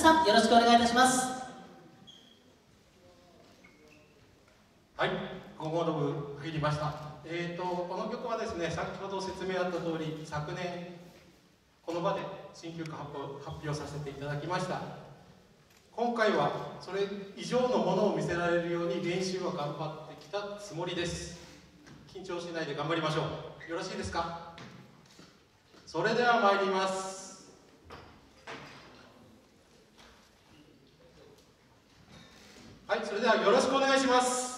さんよろしくお願いいたしますはい、今後の部入りました。えーとこの曲はですね、先ほど説明あった通り、昨年この場で新曲発表発表させていただきました。今回はそれ以上のものを見せられるように練習は頑張ってきたつもりです。緊張しないで頑張りましょう。よろしいですか？それでは参ります。はい、それではよろしくお願いします。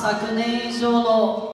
昨年以上の